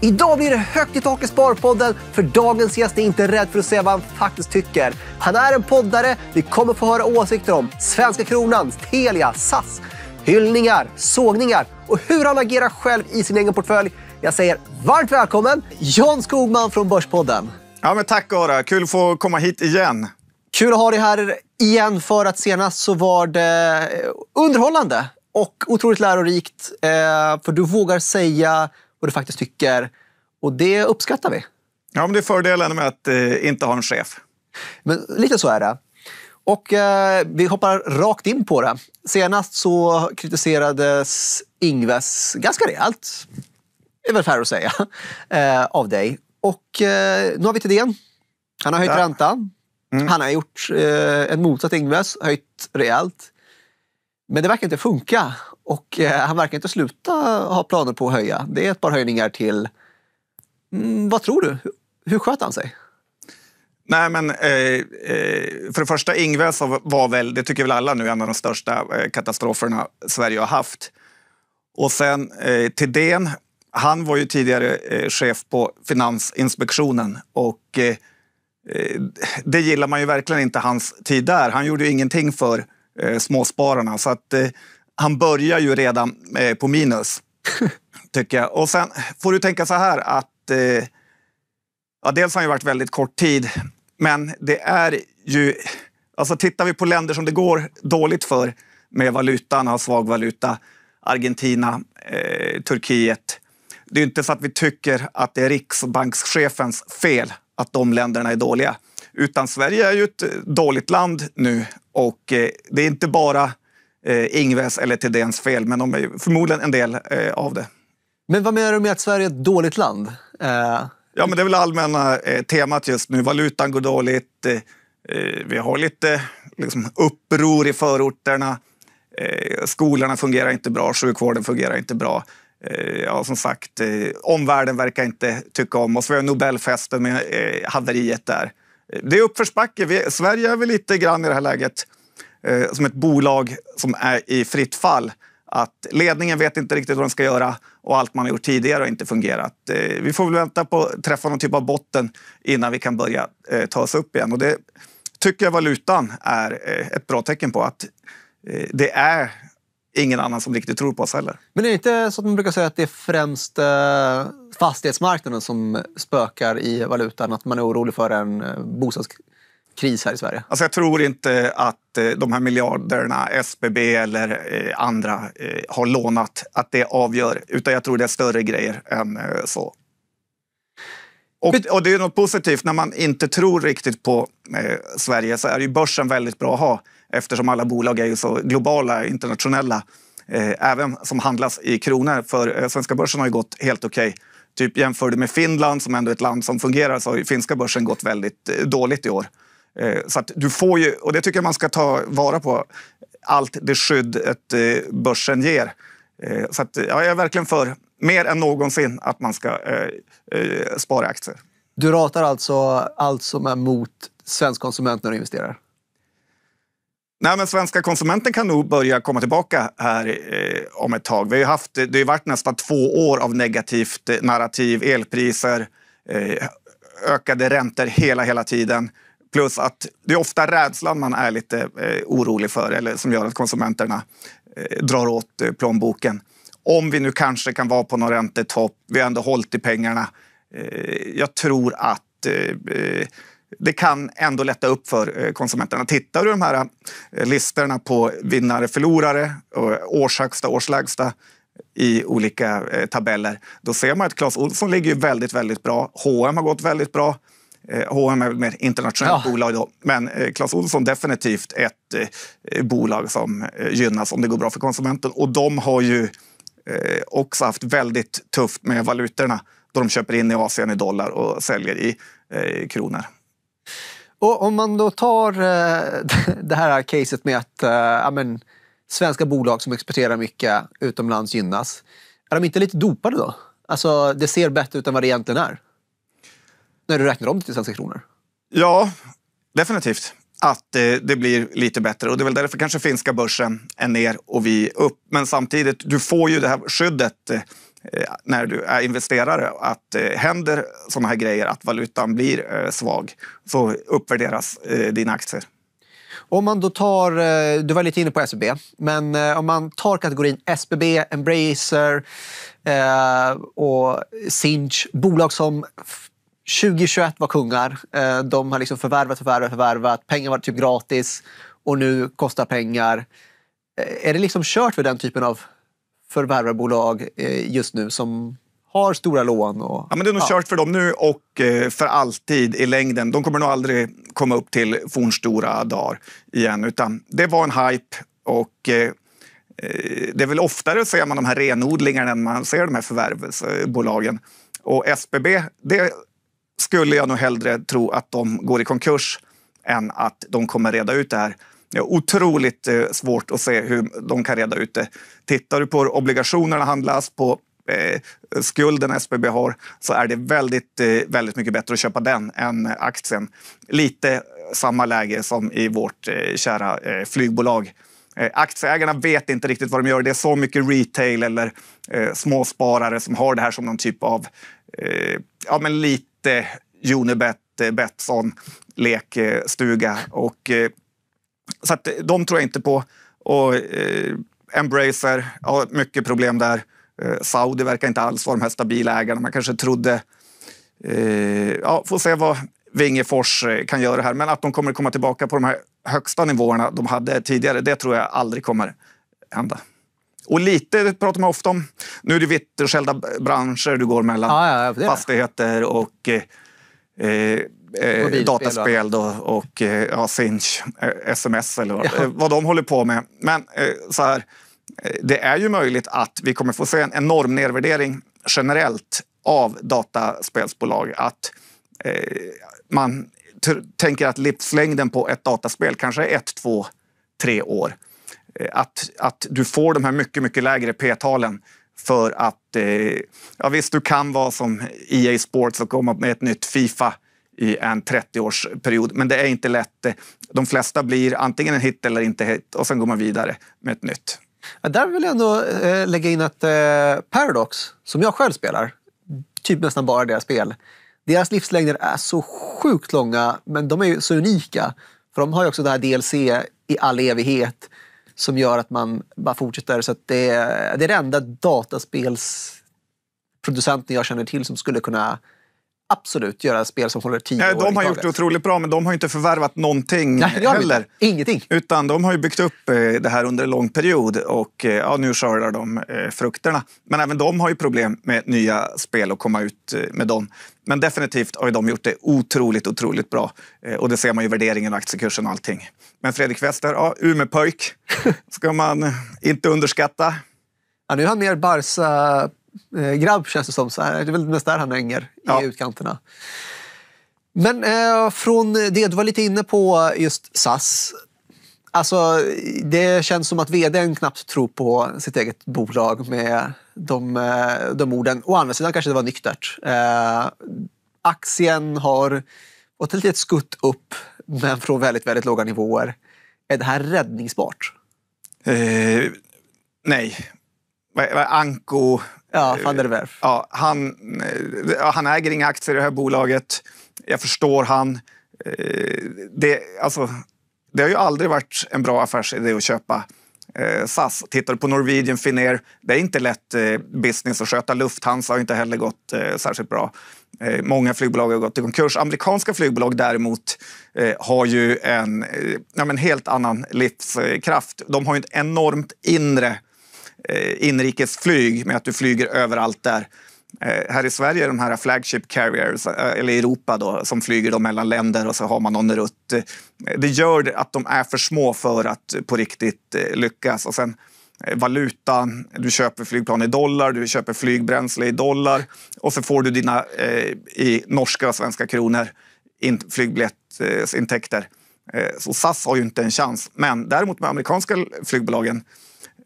Idag blir det högt i tak i Sparpodden för dagens gäst är inte rädd för att säga vad han faktiskt tycker. Han är en poddare vi kommer få höra åsikter om svenska kronan, Telia, SAS, hyllningar, sågningar och hur han agerar själv i sin egen portfölj. Jag säger varmt välkommen John Skogman från Börspodden. Ja, men tack Ara, kul att få komma hit igen. Kul att ha dig här igen för att senast så var det underhållande och otroligt lärorikt. eh, För du vågar säga vad du faktiskt tycker och det uppskattar vi. Ja, men det är fördelen med att eh, inte ha en chef. Men lite så är det. Och eh, vi hoppar rakt in på det. Senast så kritiserades Ingves ganska rejält, är väl fair att säga, eh, av dig. Och eh, nu har vi Thedéen. Han har höjt Ja. räntan. Han har gjort eh, en motsatt Ingves, höjt rejält. Men det verkar inte funka och eh, han verkar inte sluta ha planer på att höja. Det är ett par höjningar till. Mm, vad tror du? Hur, sköt han sig? Nej, men eh, eh för det första, Ingves var väl, det tycker väl alla nu, en av de största eh, katastroferna Sverige har haft. Och sen eh, Thedéen, han var ju tidigare eh, chef på Finansinspektionen och eh, eh, det gillar man ju verkligen inte hans tid där. Han gjorde ju ingenting för eh, småspararna så att eh, han börjar ju redan eh, på minus. tycker jag. Och sen får du tänka så här att eh, Ja, dels har han ju varit väldigt kort tid, men det är ju... Alltså tittar vi på länder som det går dåligt för med valutan, har svag valuta, Argentina, eh, Turkiet. Det är inte så att vi tycker att det är riksbankschefens fel att de länderna är dåliga. Utan Sverige är ju ett dåligt land nu och eh, det är inte bara eh, Ingves eller Thedéens fel, men de är förmodligen en del eh, av det. Men vad menar du med att Sverige är ett dåligt land? Eh, Ja, men det är väl allmänna eh, temat just nu. Valutan går dåligt. Eh, eh, vi har lite liksom, uppror i förorterna. Eh, skolorna fungerar inte bra, sjukvården fungerar inte bra. Ja, som sagt, omvärlden verkar inte tycka om oss. Vi har Nobelfesten med haveriet där. Det är uppförsbacke. Vi, Sverige är väl lite grann i det här läget eh, som ett bolag som är i fritt fall. Att ledningen vet inte riktigt vad de ska göra och allt man har gjort tidigare har inte fungerat. Eh, vi får väl vänta på att träffa någon typ av botten innan vi kan börja eh, ta oss upp igen. Och det tycker jag valutan är eh, ett bra tecken på. Att eh, det är ingen annan som riktigt tror på oss heller. men är det inte så att man brukar säga att det är främst eh, fastighetsmarknaden som spökar i valutan? Att man är orolig för en bostadskris? Bostadskris här i Sverige? Alltså jag tror inte att eh, de här miljarderna SBB eller eh, andra eh, har lånat, att det avgör. Utan jag tror det är större grejer än så. Och, och det är något positivt när man inte tror riktigt på Sverige så är ju börsen väldigt bra att ha eftersom alla bolag är ju så globala, internationella. Även som handlas i kronor. För svenska börsen har ju gått helt okej. Typ jämför du med Finland som ändå är ett land som fungerar så har ju finska börsen gått väldigt dåligt i år. Eh, Så att du får ju, och det tycker jag man ska ta vara på, allt det skydd ett eh, börsen ger. Eh, Så att, ja, jag är verkligen för, mer än någonsin, att man ska spara aktier. Du ratar alltså allt som är mot svensk konsument när du investerar? Nej, men svenska konsumenten kan nog börja komma tillbaka här eh, om ett tag. Vi har haft, det har varit nästan två år av negativt narrativ, elpriser, eh, ökade räntor hela, hela tiden. Plus att det är ofta rädslan man är lite eh, orolig för eller som gör att konsumenterna eh, drar åt eh, plånboken. Om vi nu kanske kan vara på någon räntetopp, vi har ändå hållit i pengarna. Eh, jag tror att eh, eh det kan ändå lätta upp för eh, konsumenterna. Tittar du de här eh, listorna på vinnare, förlorare, och årshögsta, årslägsta i olika eh, tabeller, då ser man att Clas Ohlson ligger ju väldigt, väldigt bra. H&M har gått väldigt bra. Eh, H&M är väl mer internationellt Ja. bolag då. Men eh, Clas Ohlson definitivt ett eh, bolag som eh, gynnas om det går bra för konsumenten. Och de har ju eh, också haft väldigt tufft med valutorna då de köper in i Asien i dollar och säljer i eh, kronor. Och om man då tar det här caset med att eh, ja, men, svenska bolag som exporterar mycket utomlands gynnas. Är de inte lite dopade då? Alltså, det ser bättre ut än vad det egentligen är. När du räknar om det till svenska kronor. Ja, definitivt. Att eh, det blir lite bättre. Och det är väl därför kanske finska börsen är ner och vi upp. Men samtidigt, du får ju det här skyddet när du är investerare att händer sådana här grejer, att valutan blir svag, så uppvärderas dina aktier. Om man då tar, du var lite inne på SBB, men om man tar kategorin SBB, Embracer eh, och Sinch, bolag som 2021 var kungar. Eh, de har liksom förvärvat, förvärvat, förvärvat. Pengar var typ gratis och nu kostar pengar. Eh, är det liksom kört för den typen av förvärvarbolag eh, just nu som har stora lån? Och, ja, men det är nog ja. kört för dem nu och för alltid i längden. De kommer nog aldrig komma upp till fornstora dagar igen. Utan det var en hype och det är väl oftare ser man de här renodlingarna än man ser de här förvärvsbolagen. Och SBB, det skulle jag nog hellre tro att de går i konkurs än att de kommer reda ut det här. Det är otroligt eh, svårt att se hur de kan reda ut det. Tittar du på hur obligationerna handlas, på eh, skulden SBB har, så är det väldigt, eh, väldigt mycket bättre att köpa den än aktien. Lite samma läge som i vårt eh, kära eh, flygbolag. Eh, aktieägarna vet inte riktigt vad de gör. Det är så mycket retail eller eh, småsparare som har det här som någon typ av eh, ja, men lite lite Unibet, Betsson, lekstuga. Och, eh, så att de tror jag inte på. Och eh, Embracer, ja, mycket problem där. Eh, Saudi verkar inte alls vara de här stabila ägarna. Man kanske trodde... Eh, ja, får se vad Wingefors eh, kan göra här. Men att de kommer komma tillbaka på de här högsta nivåerna de hade tidigare, det tror jag aldrig kommer hända. Och lite det pratar man ofta om. Nu är det vitt och skilda branscher du går mellan. Ja, ja, fastigheter och eh, eh, dataspel då, och eh, ja, Sinch, eh, sms eller vad, ja. vad de håller på med. Men eh, så här, eh, det är ju möjligt att vi kommer få se en enorm nedvärdering generellt av dataspelsbolag. Att man tänker att livslängden på ett dataspel kanske är ett, två, tre år. Eh, att, att du får de här mycket, mycket lägre p-talen för att, eh, ja visst du kan vara som EA Sports och komma med ett nytt Fifa i en 30-årsperiod, men det är inte lätt. De flesta blir antingen en hit eller inte hit och sen går man vidare med ett nytt. Ja, där vill jag ändå eh, lägga in att eh, Paradox, som jag själv spelar, typ nästan bara deras spel, deras livslängder är så sjukt långa, men de är så unika. För de har ju också det här DLC i all evighet som gör att man bara fortsätter. Så det, är, det är det enda dataspelsproducenten jag känner till som skulle kunna absolut göra spel som håller tio Nej, år. De har gjort det otroligt bra, men de har inte förvärvat någonting Nej, heller. Ingenting. Utan de har ju byggt upp eh, det här under en lång period och eh, ja, nu skördar de eh, frukterna. Men även de har ju problem med nya spel och komma ut med dem. Men definitivt har de gjort det otroligt, otroligt bra. Och det ser man ju i värderingen och aktiekursen och allting. Men Fredrik Wester, ja, Umepöjk ska man inte underskatta. Ja, nu är han mer Barca eh, grabb känns det som. Så här. Det är väl mest där han hänger, ja. i utkanterna. Men eh, från det, du var lite inne på just SAS. Alltså, det känns som att vdn knappt tror på sitt eget bolag med de, eh, de orden. Å andra sidan kanske det var nyktert. Eh, aktien har fått ett litet skutt upp, men från väldigt, väldigt låga nivåer. Är det här räddningsbart? Eh, nej. Anko Ja, van der Werf. Ja, han, eh, han äger inga aktier i det här bolaget. Jag förstår han. Eh, det, alltså, det har ju aldrig varit en bra affärsidé att köpa eh, SAS. Tittar du på Norwegian, Finnair, det är inte lätt eh, business att sköta. Lufthansa har inte heller gått eh, särskilt bra. Eh, många flygbolag har gått i konkurs. Amerikanska flygbolag däremot har ju en ja, men helt annan livskraft. De har ju ett enormt inre Eh, inrikesflyg med att du flyger överallt där. Eh, här i Sverige är de här flagship carriers, eh, eller Europa då, som flyger då mellan länder och så har man någon rutt. Eh, det gör att de är för små för att på riktigt lyckas. Och sen valutan, du köper flygplan i dollar, du köper flygbränsle i dollar och så får du dina eh, i norska och svenska kronor in, flygbiljettintäkter. Eh, så SAS har ju inte en chans. Men däremot med amerikanska flygbolagen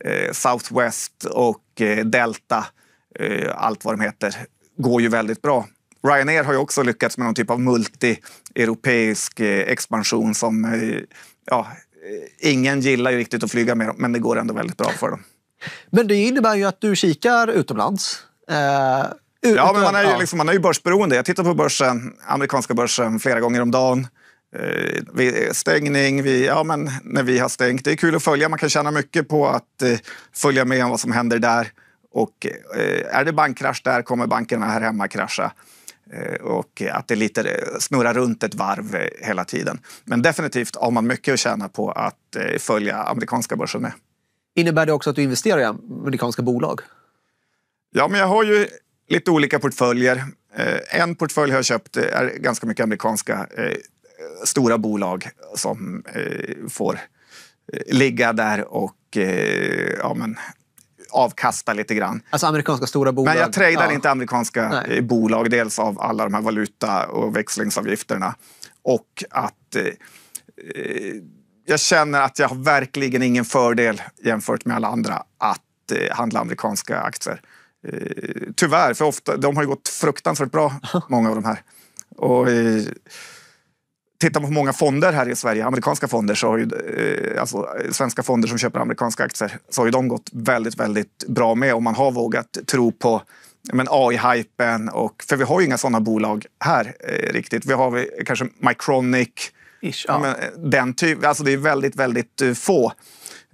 eh, Southwest och eh, Delta, eh, allt vad de heter, går ju väldigt bra. Ryanair har ju också lyckats med någon typ av multi-europeisk eh, expansion som eh, ja, eh, ingen gillar ju riktigt att flyga med, men det går ändå väldigt bra för dem. Men det innebär ju att du kikar utomlands. ja, men man är, ju, liksom, man är ju börsberoende. Jag tittar på börsen, amerikanska börsen flera gånger om dagen. Eh, vid stängning, vid, ja, men när vi har stängt. Det är kul att följa. Man kan tjäna mycket på att eh, följa med vad som händer där. Och eh, är det bankkrasch där kommer bankerna här hemma krascha. Eh, och att det lite snurrar runt ett varv eh, hela tiden. Men definitivt har man mycket att tjäna på att följa amerikanska börsen med. Innebär det också att du investerar i amerikanska bolag? Ja, men jag har ju lite olika portföljer. En portfölj har jag köpt är ganska mycket amerikanska stora bolag som får ligga där och ja, men, avkasta lite grann. Alltså amerikanska stora bolag? Men jag tradar ja. inte amerikanska Nej. Eh, bolag. Dels av alla de här valuta och växlingsavgifterna och att eh, eh, jag känner att jag har verkligen ingen fördel jämfört med alla andra att eh, handla amerikanska aktier. Eh, tyvärr, för ofta, de har ju gått fruktansvärt bra, många av de här. Och, eh, tittar man på många fonder här i Sverige, amerikanska fonder, så har ju, eh, alltså svenska fonder som köper amerikanska aktier, så har ju de gått väldigt, väldigt bra med och man har vågat tro på AI-hypen. För vi har ju inga sådana bolag här eh, riktigt. Vi har vi, kanske Micronic, Ish, ja. men, den typ, alltså det är väldigt, väldigt uh, få.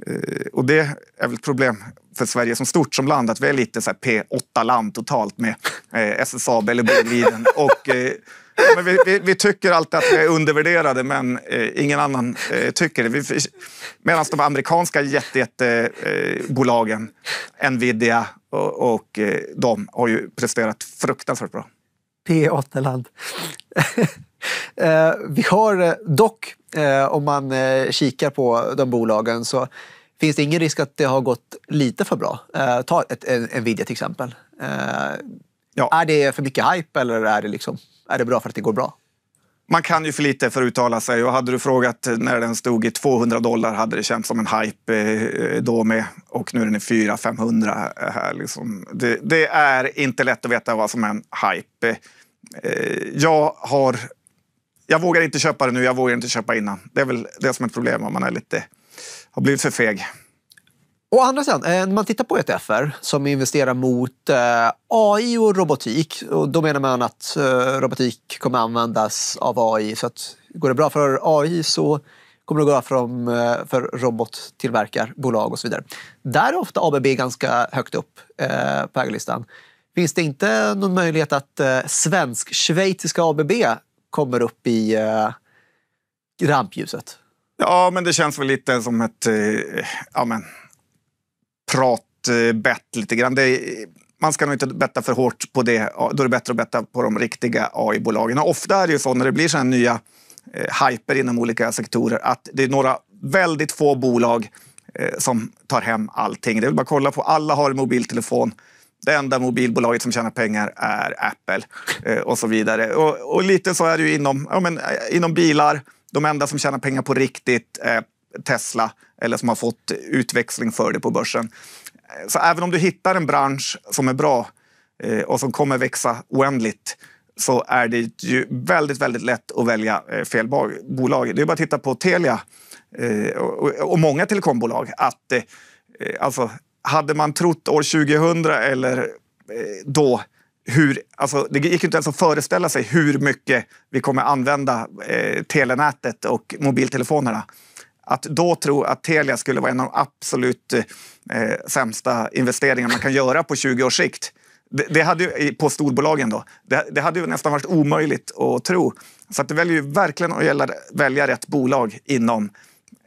Uh, och det är väl ett problem för Sverige som stort som land att vi är lite så P8-land totalt med eh, SSAB eller Boliden. och, eh, men vi, vi, vi, tycker alltid att vi är undervärderade, men eh, ingen annan eh, tycker det. Medan de amerikanska jättebolagen, jätte, eh, Nvidia och, och eh, de har ju presterat fruktansvärt bra. P8-land. Eh, vi har eh, dock, om man kikar på de bolagen, så finns det ingen risk att det har gått lite för bra. ta ett, en, Nvidia till exempel. Ja. Är det för mycket hype eller är det, liksom, är det bra för att det går bra? Man kan ju för lite för att uttala sig och hade du frågat när den stod i 200 dollar hade det känts som en hype eh, då med. Och nu är den i 400-500 eh, här. Liksom. Det, det, är inte lätt att veta vad som är en hype. Eh, jag har... Jag vågar inte köpa det nu, jag vågar inte köpa innan. Det är väl det som är ett problem om man är lite, har blivit för feg. Å andra sidan, eh, när man tittar på ETFer som investerar mot eh, AI och robotik, och då menar man att eh, robotik kommer användas av AI. Så att går det bra för AI så kommer det gå bra för, dem, för robottillverkarbolag och så vidare. Där är ofta ABB ganska högt upp på ägarlistan. Finns det inte någon möjlighet att svensk-schweiziska ABB kommer upp i rampljuset? Ja, men det känns väl lite som ett... Ja, men pratbett lite grann. Det, man ska nog inte betta för hårt på det. Då är det bättre att betta på de riktiga AI-bolagen. Ofta är det ju så när det blir sådana nya eh, hyper inom olika sektorer att det är några väldigt få bolag eh, som tar hem allting. Det är bara att kolla på, alla har en mobiltelefon. Det enda mobilbolaget som tjänar pengar är Apple eh, och så vidare. Och, och, lite så är det ju inom, ja, men, eh, inom bilar. De enda som tjänar pengar på riktigt eh, Tesla eller som har fått utväxling för det på börsen. Så även om du hittar en bransch som är bra eh, och som kommer växa oändligt så är det ju väldigt, väldigt lätt att välja eh, fel bolag. Det är bara att titta på Telia eh, och många telekombolag. Att, alltså, hade man trott år 2000 eller då hur, alltså, det gick inte ens att föreställa sig hur mycket vi kommer använda eh, telenätet och mobiltelefonerna. Att då tro att Telia skulle vara en av de absolut eh, sämsta investeringar man kan göra på 20 års sikt. Det, det hade på storbolagen då. Det, det, hade ju nästan varit omöjligt att tro. Så att det väljer ju verkligen att gälla, välja rätt bolag inom,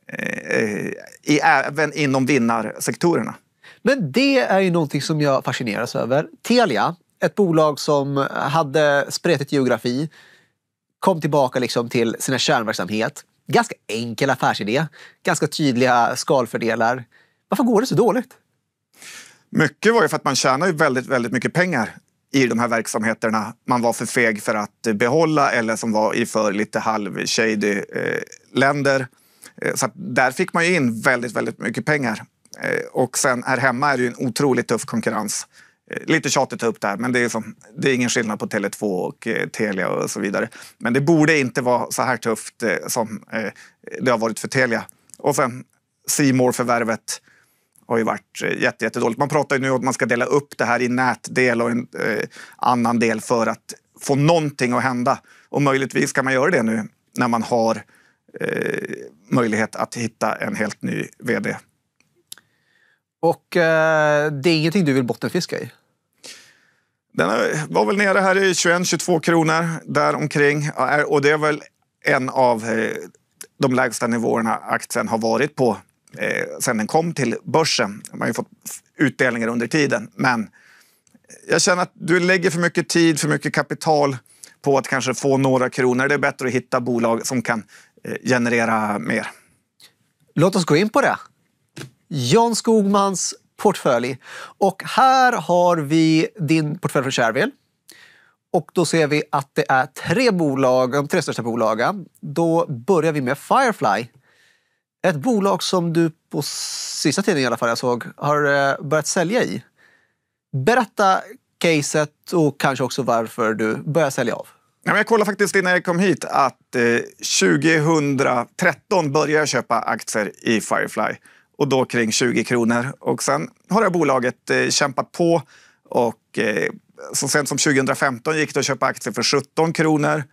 eh, i, även inom vinnarsektorerna. Men det är ju någonting som jag fascineras över. Telia, ett bolag som hade spretigt geografi, kom tillbaka liksom till sina kärnverksamhet Ganska enkel affärsidé, ganska tydliga skalfördelar. Varför går det så dåligt? Mycket var ju för att man tjänar ju väldigt, väldigt mycket pengar i de här verksamheterna man var för feg för att behålla eller som var i för lite halv shady eh, länder. Eh, så där fick man ju in väldigt, väldigt mycket pengar. Eh, och sen här hemma är det ju en otroligt tuff konkurrens. Eh, lite tjatigt att ta upp det här, men det är, som, det är ingen skillnad på Tele2 och eh, Telia och så vidare. Men det borde inte vara så här tufft eh, som eh, det har varit för Telia. Och sen Simor förvärvet har ju varit eh, jätte, jättedåligt. Man pratar ju nu om att man ska dela upp det här i nätdel och en eh, annan del för att få någonting att hända. Och möjligtvis kan man göra det nu när man har eh, möjlighet att hitta en helt ny vd. Och eh, det är ingenting du vill bottenfiska i? Den var väl nere här i 21-22 kronor där omkring. Och det är väl en av eh, de lägsta nivåerna aktien har varit på eh, sedan sen den kom till börsen. Man har ju fått utdelningar under tiden. Men jag känner att du lägger för mycket tid, för mycket kapital på att kanske få några kronor. Det är bättre att hitta bolag som kan eh, generera mer. Låt oss gå in på det. Jan Skogmans portfölj. Och här har vi din portfölj från Shareville. Och då ser vi att det är tre bolag, de tre största bolagen. Då börjar vi med Firefly. Ett bolag som du på sista tiden i alla fall jag såg har eh, börjat sälja i. Berätta caset och kanske också varför du börjar sälja av. Jag kollade faktiskt innan jag kom hit att 2013 började jag köpa aktier i Firefly och då kring 20 kronor. Och sen har det bolaget eh, kämpat på och eh, så sent som 2015 gick det att köpa aktier för 17 kronor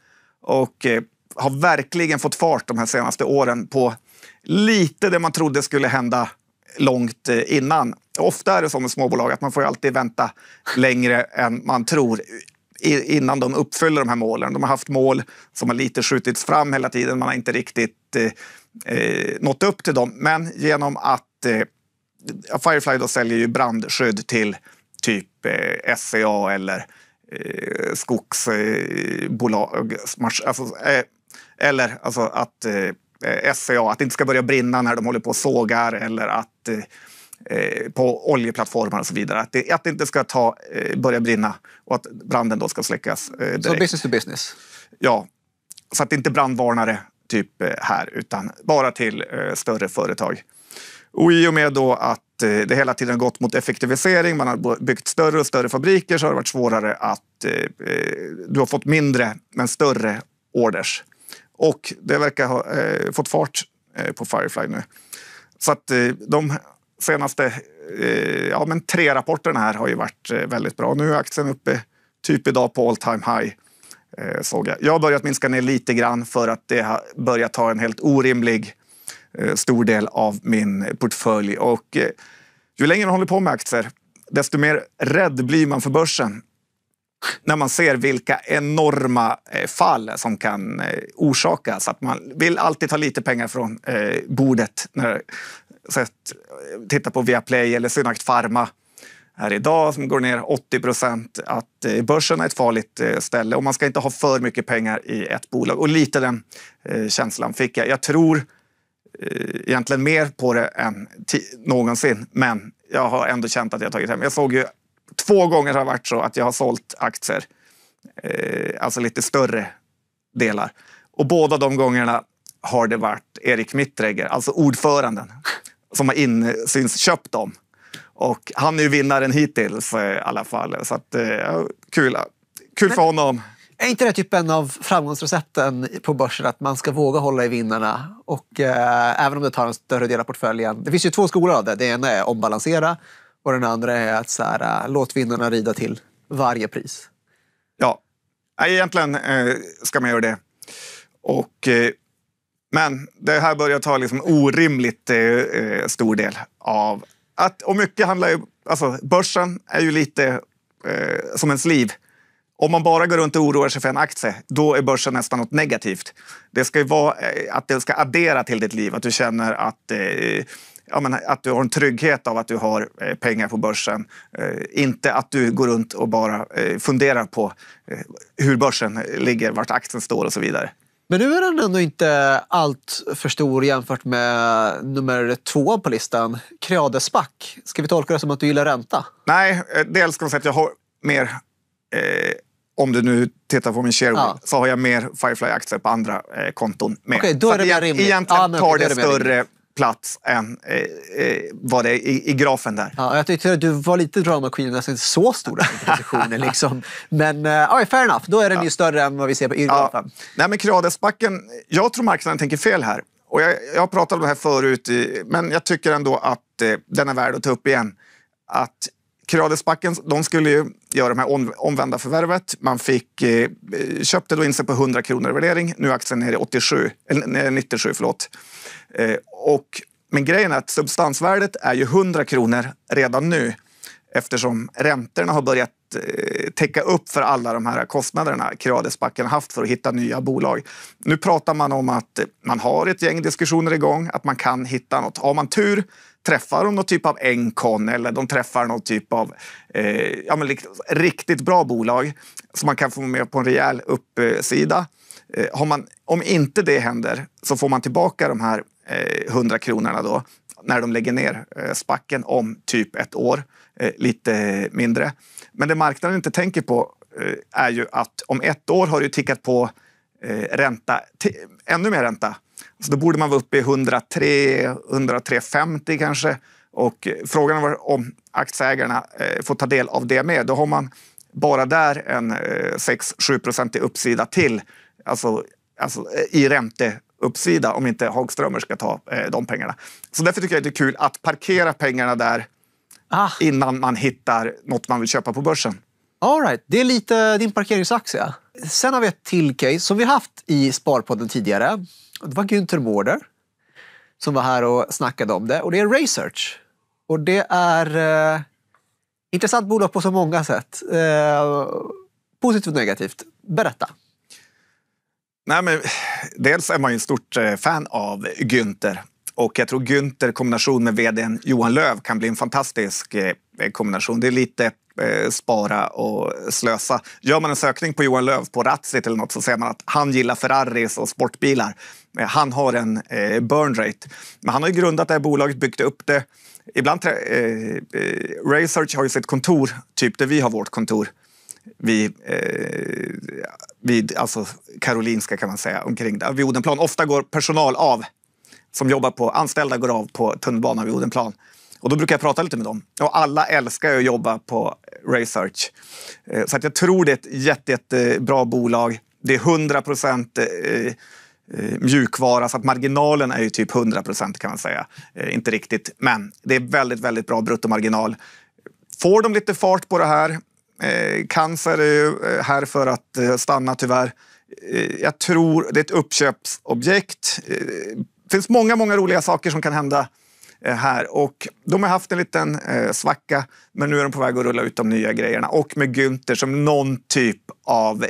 och eh, har verkligen fått fart de här senaste åren på lite det man trodde skulle hända långt eh, innan. Ofta är det så med småbolag att man får alltid vänta längre än man tror innan de uppfyller de här målen. De har haft mål som har lite skjutits fram hela tiden. Man har inte riktigt eh, eh, eh nått upp till dem. Men genom att eh, Firefly då säljer ju brandskydd till typ eh, SCA eller eh, skogsbolag. Alltså, eh, eller alltså att eh, SCA, att det inte ska börja brinna när de håller på och sågar eller att eh, på oljeplattformar och så vidare. Att det, att det inte ska ta, eh, börja brinna och att branden då ska släckas eh, direkt. Så business to business? Ja, så att det inte brandvarnare typ eh, här utan bara till eh, större företag. Och i och med då att eh, det hela tiden gått mot effektivisering, man har byggt större och större fabriker så har det varit svårare att du har fått mindre men större orders. Och det verkar ha fått fart på Firefly nu. Så att de senaste ja, men tre rapporterna här har ju varit väldigt bra. Nu är aktien uppe typ idag på all time high. Eh, såg jag. jag har börjat minska ner lite grann för att det har börjat ta en helt orimlig eh, stor del av min portfölj. Och eh, ju längre man håller på med aktier, desto mer rädd blir man för börsen när man ser vilka enorma eh, fall som kan eh, orsakas. Att man vill alltid ta lite pengar från eh, bordet. När, sett, eh, titta på Viaplay eller Synact Pharma här idag som går ner 80 procent. Att eh, börsen är ett farligt eh, ställe och man ska inte ha för mycket pengar i ett bolag. Och lite den eh, känslan fick jag. Jag tror egentligen mer på det än någonsin, men jag har ändå känt att jag tagit hem. Jag såg ju Två gånger har det varit så att jag har sålt aktier, alltså lite större delar. Och båda de gångerna har det varit Erik Mittregger, alltså ordföranden, som har insynsköpt dem. Och han är ju vinnaren hittills eh, i alla fall. Så att, eh, kul, kul för honom. Är inte det typ en av framgångsrecepten på börsen att man ska våga hålla i vinnarna? Och eh, även om det tar en större del av portföljen. Det finns ju två skolor av det. Det ena är ombalansera och den andra är att så här, äh, låt vinnarna rida till varje pris. Ja, egentligen eh, ska man göra det. Och, eh, men det här börjar ta liksom orimligt eh, eh, stor del av... Att, och mycket handlar ju... Alltså, börsen är ju lite eh, som ens liv. Om man bara går runt och oroar sig för en aktie, då är börsen nästan något negativt. Det ska ju vara eh, att det ska addera till ditt liv, att du känner att eh, ja, men att du har en trygghet av att du har eh, pengar på börsen. Eh, inte att du går runt och bara eh, funderar på eh, hur börsen ligger, vart aktien står och så vidare. Men nu är den ändå inte allt för stor jämfört med nummer två på listan, Creade SPAC. Ska vi tolka det som att du gillar ränta? Nej, dels ska man säga att jag har mer eh, om du nu tittar på min sharewheel ja. så har jag mer Firefly-aktier på andra eh, konton. Okej, okay, då är det mer rimligt. Egentligen ja, tar det, det större plats än eh, eh, vad det är i, i grafen där. Ja, jag tyckte att du var lite drama queen, nästan inte så stora positioner. liksom. Men right, fair enough, då är den ja. ju större än vad vi ser på i grafen. Ja. Nej, men Kradesbacken, jag tror marknaden tänker fel här. och jag, jag har pratat om det här förut, men jag tycker ändå att eh, den är värd att ta upp igen. Att Kradesbacken, de skulle ju göra det här omvända förvärvet. Man fick, eh, eh, köpte då in sig på 100 kronor i värdering. Nu är aktien nere i 87, eller 97. Förlåt. Eh, och, men grejen är att substansvärdet är ju 100 kronor redan nu eftersom räntorna har börjat eh, täcka upp för alla de här kostnaderna Kradesbacken haft för att hitta nya bolag. Nu pratar man om att man har ett gäng diskussioner igång, att man kan hitta något. Har man tur träffar de någon typ av Encon eller de träffar någon typ av eh, ja, men, riktigt bra bolag som man kan få med på en rejäl uppsida. Eh, har man, om inte det händer så får man tillbaka de här eh, 100 kronorna då när de lägger ner eh, spacken om typ ett år, eh, lite mindre. Men det marknaden inte tänker på eh, är ju att om ett år har det tickat på eh, ränta, ännu mer ränta. Så då borde man vara uppe i 103, 103,50 kanske. Och frågan är om aktieägarna får ta del av det med. Då har man bara där en 6-7 procentig uppsida till. Alltså, alltså i ränte uppsida om inte Hagströmer ska ta eh, de pengarna. Så därför tycker jag det är kul att parkera pengarna där ah. innan man hittar något man vill köpa på börsen. All right. Det är lite din parkeringsaktie. Sen har vi ett till case som vi haft i Sparpodden tidigare. Det var Günther Mårder som var här och snackade om det. Och det är Research. Och det är eh, intressant bolag på så många sätt. Eh, positivt och negativt. Berätta. Nej, men, dels är man ju en stort eh, fan av Günther. Och jag tror Günther kombination med vd Johan Löv kan bli en fantastisk eh, kombination. Det är lite eh, spara och slösa. Gör man en sökning på Johan Löv på Ratsit eller något så ser man att han gillar Ferraris och sportbilar. Eh, han har en eh, burn rate. Men han har ju grundat det här bolaget, byggt upp det. Ibland, eh, eh Research har ju sitt kontor, typ där vi har vårt kontor vid, eh, vid alltså Karolinska kan man säga, omkring där, vid Odenplan. Ofta går personal av som jobbar på, anställda går av på tunnelbanan vid Odenplan. Och då brukar jag prata lite med dem. Och alla älskar att jobba på Research. Eh, så att jag tror det är ett jätte, jättebra bolag. Det är 100 procent eh, mjukvara, så att marginalen är ju typ 100 procent kan man säga. Eh, inte riktigt, men det är väldigt, väldigt bra bruttomarginal. Får de lite fart på det här Eh, cancer är ju eh, här för att eh, stanna tyvärr. Eh, jag tror det är ett uppköpsobjekt. Eh, det finns många, många roliga saker som kan hända eh, här. Och de har haft en liten eh, svacka, men nu är de på väg att rulla ut de nya grejerna. Och med Günther som någon typ av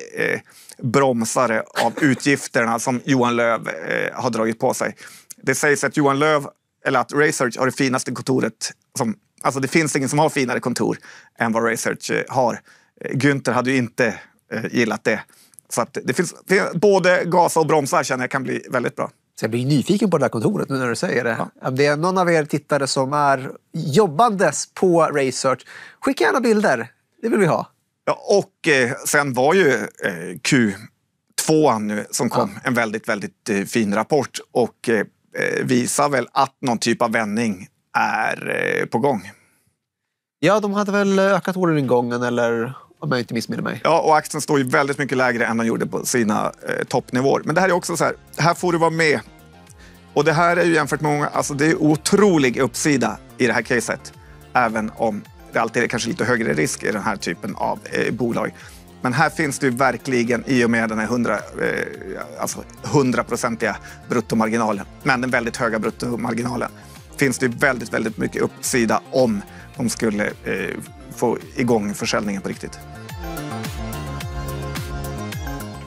bromsare av utgifterna som Johan Löv har dragit på sig. Det sägs att Johan Löv, eller att Research har det finaste kontoret som Alltså det finns ingen som har finare kontor än vad Research eh, har. Eh, Günther hade ju inte eh, gillat det. Så att det finns både gasa och bromsar känner jag kan bli väldigt bra. Så jag blir nyfiken på det där kontoret nu när du säger det. Ja. det är någon av er tittare som är jobbandes på Research, skicka gärna bilder. Det vill vi ha. Ja, och eh, sen var ju eh, Q2 nu som kom ja. en väldigt, väldigt eh, fin rapport och visar väl att någon typ av vändning är eh, på gång. Ja, de hade väl ökat orderingången eller om jag inte missminner mig. Ja, och aktien står ju väldigt mycket lägre än de gjorde på sina eh, toppnivåer. Men det här är också så här, här får du vara med. Och det här är ju jämfört med många, alltså det är otrolig uppsida i det här caset. Även om det alltid är kanske lite högre risk i den här typen av eh, bolag. Men här finns det ju verkligen, i och med den här 100, eh, alltså 100-procentiga bruttomarginalen, men den väldigt höga bruttomarginalen, finns det väldigt, väldigt mycket uppsida om de skulle eh, få igång försäljningen på riktigt.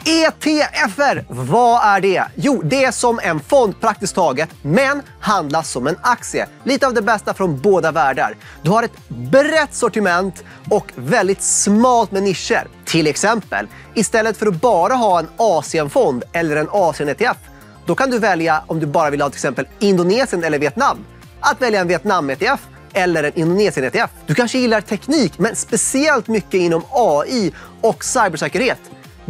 ETFer, vad är det? Jo, det är som en fond praktiskt taget, men handlas som en aktie. Lite av det bästa från båda världar. Du har ett brett sortiment och väldigt smalt med nischer. Till exempel, istället för att bara ha en Asienfond eller en Asien-ETF, då kan du välja om du bara vill ha till exempel Indonesien eller Vietnam att välja en Vietnam-ETF eller en Indonesien-ETF. Du kanske gillar teknik, men speciellt mycket inom AI och cybersäkerhet.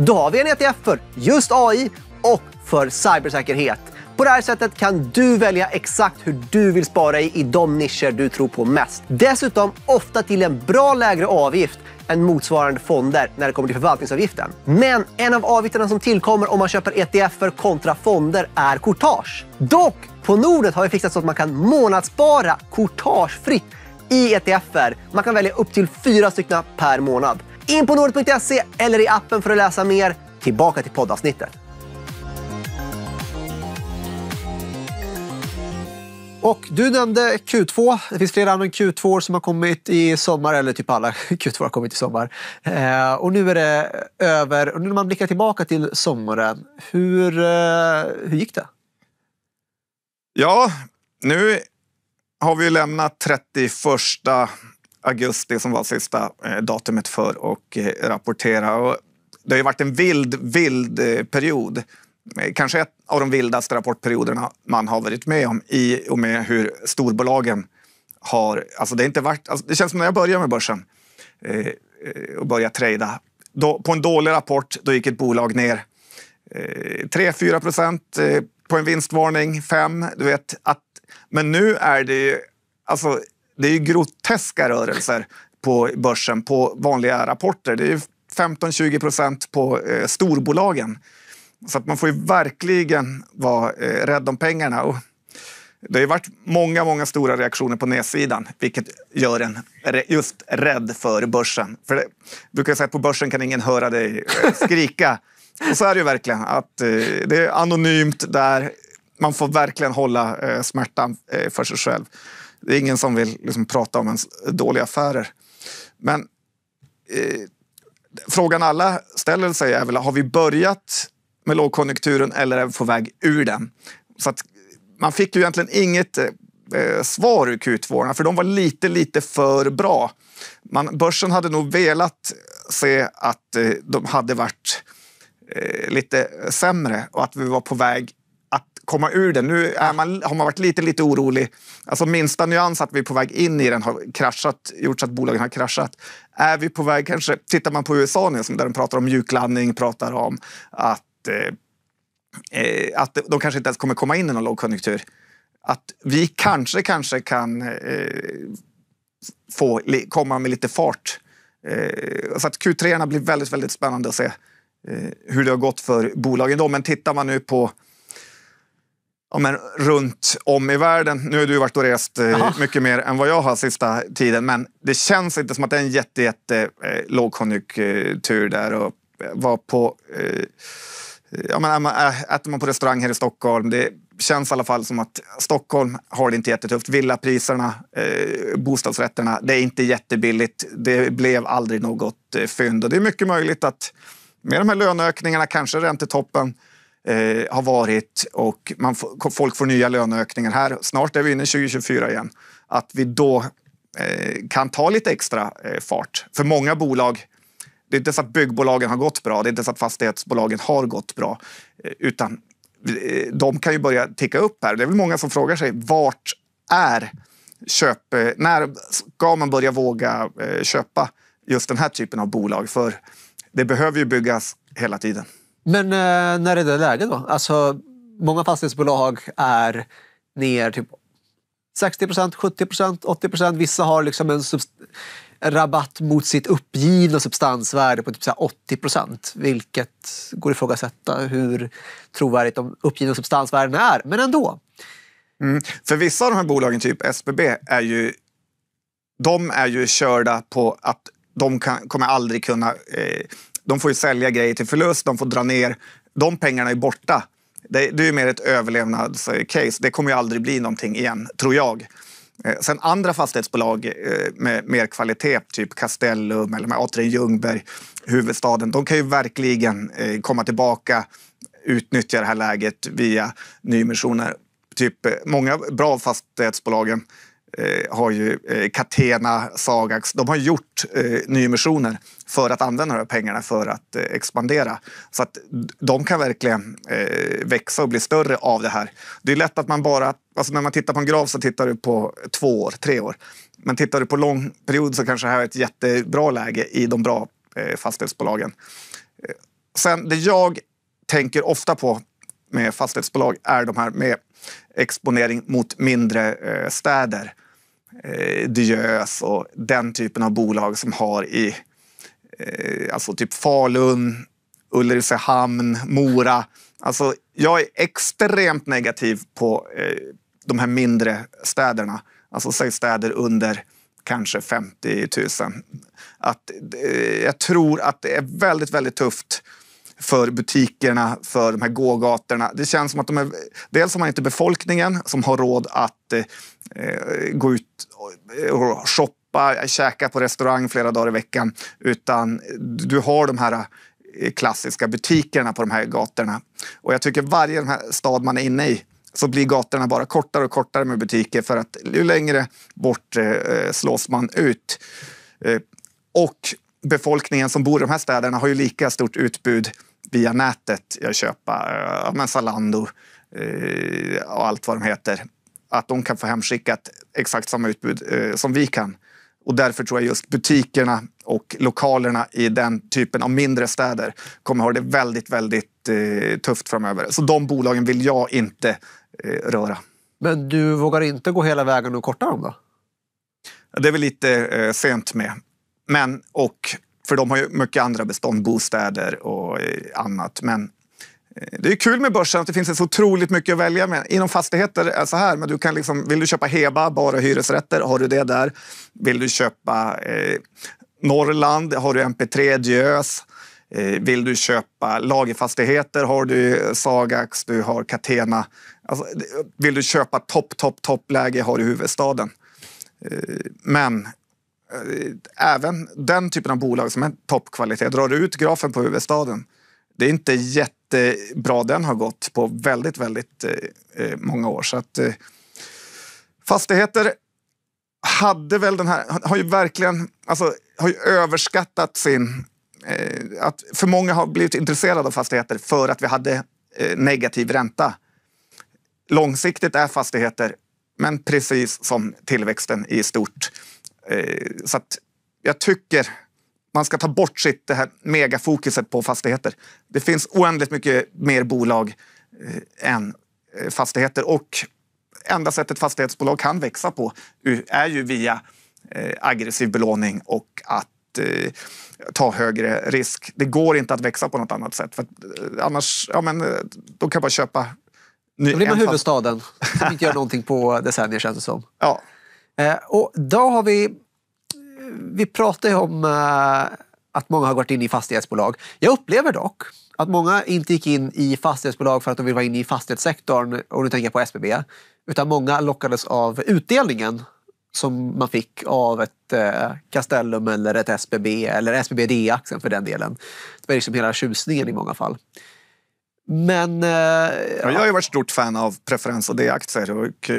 Då har vi en ETF för just AI och för cybersäkerhet. På det här sättet kan du välja exakt hur du vill spara i, i de nischer du tror på mest. Dessutom ofta till en bra lägre avgift än motsvarande fonder när det kommer till förvaltningsavgiften. Men en av avgifterna som tillkommer om man köper ETFer kontra fonder är courtage. Dock, på Nordnet har vi fixat så att man kan månadsspara courtagefritt i ETFer. Man kan välja upp till fyra stycken per månad. In på Nord.se eller i appen för att läsa mer. Tillbaka till poddavsnittet. Och du nämnde Q2. Det finns flera andra Q2 som har kommit i sommar, eller typ alla Q2 har kommit i sommar. Eh, och nu är det över. Och nu när man blickar tillbaka till sommaren, hur, eh, hur gick det? Ja, nu har vi lämnat 31 augusti som var sista eh, datumet för att eh, rapportera. Och det har ju varit en vild, vild eh, period. Kanske ett av de vildaste rapportperioderna man har varit med om i och med hur storbolagen har... Alltså det, inte varit, alltså det känns som när jag började med börsen eh, och började trada. Då, på en dålig rapport då gick ett bolag ner eh, 3-4 procent eh, på en vinstvarning, 5 du vet att, Men nu är det ju, alltså, det är ju groteska rörelser på börsen på vanliga rapporter. Det är 15-20 procent på eh, storbolagen. Så att man får ju verkligen vara eh, rädd om pengarna. Och det har ju varit många, många stora reaktioner på nedsidan, vilket gör en just rädd för börsen. För det brukar jag säga att på börsen kan ingen höra dig eh, skrika. Och så är det ju verkligen, att eh, det är anonymt där. Man får verkligen hålla eh, smärtan eh, för sig själv. Det är ingen som vill liksom, prata om ens dåliga affärer. Men eh, frågan alla ställer sig är väl, har vi börjat med lågkonjunkturen eller är vi på väg ur den? Så att man fick ju egentligen inget eh, svar ur Q2, för de var lite, lite för bra. Man, börsen hade nog velat se att eh, de hade varit eh, lite sämre och att vi var på väg komma ur den. Nu är man, har man varit lite, lite orolig. Alltså minsta nyans att vi är på väg in i den har kraschat, gjort så att bolagen har kraschat. Är vi på väg, kanske, tittar man på USA nu, där de pratar om mjuklandning, pratar om att eh, eh, att de kanske inte ens kommer komma in i någon lågkonjunktur. Att vi kanske, kanske kan eh, få komma med lite fart. Eh, så att Q3 blir väldigt, väldigt spännande att se eh, hur det har gått för bolagen då. Men tittar man nu på ja, men runt om i världen. Nu har du varit och rest eh, mycket mer än vad jag har sista tiden, men det känns inte som att det är en jätte, jätte eh, lågkonjunktur där och var på eh, ja, men äter man på restaurang här i Stockholm, det känns i alla fall som att Stockholm har det inte jättetufft. Villapriserna, eh, bostadsrätterna, det är inte jättebilligt. Det blev aldrig något eh, fynd och det är mycket möjligt att med de här löneökningarna, kanske räntetoppen, eh, har varit och man får, folk får nya löneökningar här. Snart är vi inne i 2024 igen. Att vi då eh, kan ta lite extra eh, fart. För många bolag det är inte så att byggbolagen har gått bra, det är inte så att fastighetsbolagen har gått bra. Eh, utan eh, de kan ju börja ticka upp här. Det är väl många som frågar sig vart är köp... Eh, när ska man börja våga eh, köpa just den här typen av bolag? För det behöver ju byggas hela tiden. Men eh, när är det läge då? Alltså, många fastighetsbolag är ner typ 60 procent, 70 procent, 80 procent. Vissa har liksom en rabatt mot sitt uppgivna substansvärde på typ 80 procent. Vilket går att ifrågasätta hur trovärdigt de uppgivna substansvärdena är. Men ändå. Mm. För vissa av de här bolagen, typ SBB, är ju, de är ju körda på att de kan, kommer aldrig kunna... Eh, de får ju sälja grejer till förlust, de får dra ner. De pengarna är borta. Det, det är ju mer ett överlevnadscase. Det kommer ju aldrig bli någonting igen, tror jag. Eh, sen andra fastighetsbolag eh, med mer kvalitet, typ Castellum eller Atrium Ljungberg, huvudstaden, de kan ju verkligen eh, komma tillbaka, utnyttja det här läget via nyemissioner. Typ många bra fastighetsbolagen eh, har ju eh, Catena, Sagax, de har gjort eh, nyemissioner för att använda de här pengarna för att eh, expandera. Så att de kan verkligen eh, växa och bli större av det här. Det är lätt att man bara, alltså när man tittar på en graf så tittar du på två år, tre år. Men tittar du på lång period så kanske det här är ett jättebra läge i de bra eh, fastighetsbolagen. Eh, sen det jag tänker ofta på med fastighetsbolag är de här med exponering mot mindre eh, städer. Eh, Diös och den typen av bolag som har i eh, alltså typ Falun, Ulricehamn, Mora. Alltså, jag är extremt negativ på eh, de här mindre städerna. Alltså säg städer under kanske 50 000. Att, eh, jag tror att det är väldigt, väldigt tufft för butikerna, för de här gågatorna. Det känns som att de är... Dels har man inte befolkningen som har råd att eh, gå ut och shoppa, käka på restaurang flera dagar i veckan. Utan du har de här eh, klassiska butikerna på de här gatorna. Och jag tycker varje den här stad man är inne i så blir gatorna bara kortare och kortare med butiker för att ju längre bort eh, eh slås man ut. Eh, och befolkningen som bor i de här städerna har ju lika stort utbud via nätet. Jag köper eh, Zalando eh, och allt vad de heter. Att de kan få hemskickat exakt samma utbud eh, som vi kan. Och därför tror jag just butikerna och lokalerna i den typen av mindre städer kommer ha det väldigt, väldigt eh, tufft framöver. Så de bolagen vill jag inte eh, röra. Men du vågar inte gå hela vägen och korta dem då? Det är väl lite eh, sent med. Men, och, för de har ju mycket andra bestånd, bostäder och eh, annat. Men eh, det är kul med börsen att det finns så otroligt mycket att välja med. Inom fastigheter är så här, men du kan liksom, vill du köpa Heba, bara hyresrätter, har du det där. Vill du köpa eh, Norrland har du MP3 Diös. Eh, vill du köpa lagerfastigheter har du eh, Sagax, du har Catena. Alltså, vill du köpa topp, topp, toppläge har du huvudstaden. Eh, men Eh, även den typen av bolag som är toppkvalitet, drar du ut grafen på huvudstaden, det är inte jättebra den har gått på väldigt, väldigt eh, eh, många år. Så att, fastigheter hade väl den här, har ju verkligen, alltså har ju överskattat sin... Eh, att för många har blivit intresserade av fastigheter för att vi hade eh, negativ ränta. Långsiktigt är fastigheter, men precis som tillväxten i stort. Eh, så att jag tycker man ska ta bort sitt det här megafokuset på fastigheter. Det finns oändligt mycket mer bolag eh, än eh, fastigheter och enda sättet fastighetsbolag kan växa på är ju via aggressiv belåning och att ta högre risk. Det går inte att växa på något annat sätt. För annars, ja men, då kan jag bara köpa Ny, Då blir man huvudstaden som inte gör någonting på decennier känns det som. Ja. Eh, och då har vi... Vi pratar ju om eh, att många har gått in i fastighetsbolag. Jag upplever dock att många inte gick in i fastighetsbolag för att de vill vara inne i fastighetssektorn, och nu tänker jag på SBB, utan många lockades av utdelningen som man fick av ett eh, Castellum eller ett SBB eller SBBD-aktien för den delen. Det var liksom hela tjusningen i många fall. Men... Eh, ja, jag har ju varit stort fan av preferens och D-aktier. Och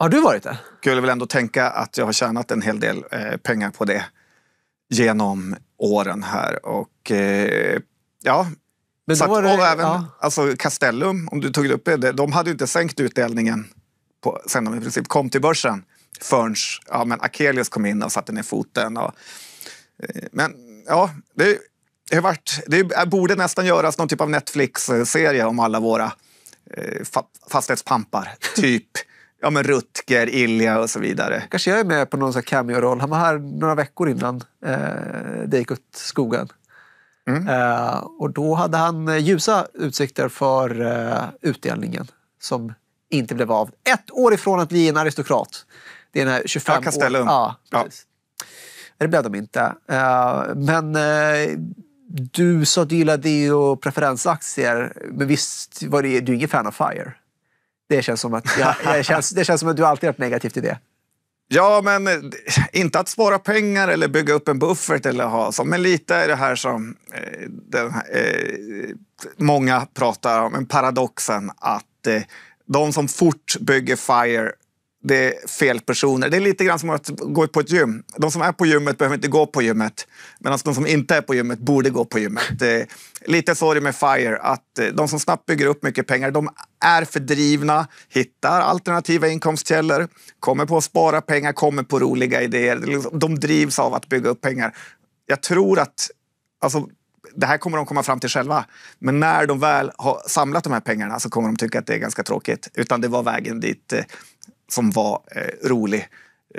har du varit det? Skulle väl ändå tänka att jag har tjänat en hel del eh, pengar på det genom åren här. Och eh, ja, men så att, det, och även ja. alltså Castellum, om du tog upp det, de hade ju inte sänkt utdelningen på, sen de i princip kom till börsen förrän ja, men Akelius kom in och satte ner foten. Och, eh, men ja, det, det, varit, det borde nästan göras någon typ av Netflix-serie om alla våra eh, fastighetspampar. Typ ja, men Rutger, Ilja och så vidare. Kanske jag är med på någon cameo-roll. Han var här några veckor innan eh, det gick åt skogen. Mm. Eh, och då hade han eh, ljusa utsikter för eh, utdelningen som inte blev av. Ett år ifrån att bli en aristokrat. Det är den här 25 ja, Castellum. År. Ja, ja. Det blev de inte. Uh, men uh, du sa att du gillade preferensaktier. Men visst var det, du är ingen fan av FIRE? Det känns som att, ja, det, känns, det känns som att du alltid varit negativ till det. Ja, men eh, inte att spara pengar eller bygga upp en buffert eller ha så. Men lite är det här som eh, den, eh, många pratar om, en paradoxen att eh, de som fort bygger FIRE det är fel personer. Det är lite grann som att gå på ett gym. De som är på gymmet behöver inte gå på gymmet. Medan de som inte är på gymmet borde gå på gymmet. lite så är det med FIRE. Att eh, de som snabbt bygger upp mycket pengar, de är fördrivna, hittar alternativa inkomstkällor, kommer på att spara pengar, kommer på roliga idéer. Liksom, de drivs av att bygga upp pengar. Jag tror att alltså, det här kommer de komma fram till själva. Men när de väl har samlat de här pengarna så kommer de tycka att det är ganska tråkigt. Utan det var vägen dit eh, som var eh, rolig.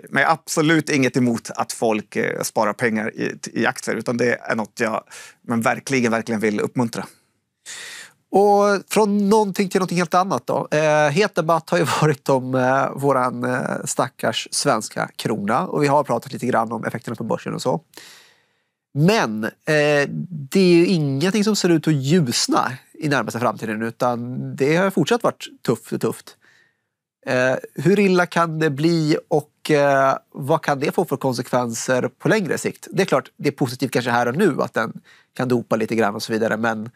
Men jag har absolut inget emot att folk eh, sparar pengar i, i aktier. Utan det är något jag men verkligen, verkligen vill uppmuntra. Och från någonting till någonting helt annat då. Eh, het debatt har ju varit om eh, våran eh, stackars svenska krona och vi har pratat lite grann om effekterna på börsen och så. Men eh, det är ju ingenting som ser ut att ljusna i närmaste framtiden utan det har fortsatt varit tufft och tufft. Eh, hur illa kan det bli och eh, vad kan det få för konsekvenser på längre sikt? Det är klart, det är positivt kanske här och nu att den kan dopa lite grann och så vidare men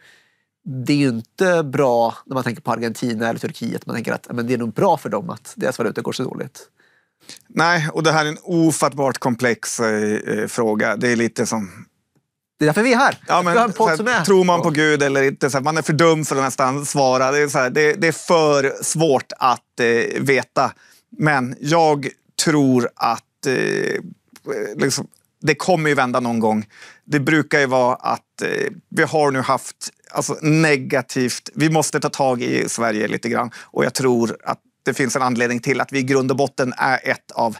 det är ju inte bra när man tänker på Argentina eller Turkiet. Man tänker att men det är nog bra för dem att deras valuta går så dåligt. Nej, och det här är en ofattbart komplex eh, eh fråga. Det är lite som... Det är därför vi är här. Ja, men, här, som är. Tror man på Gud eller inte? Så här, man är för dum för att nästan svara. Det är, så här, det, det, är för svårt att eh, veta. Men jag tror att eh, liksom, det kommer ju vända någon gång. Det brukar ju vara att eh, vi har nu haft alltså, negativt. Vi måste ta tag i Sverige lite grann och jag tror att det finns en anledning till att vi i grund och botten är ett av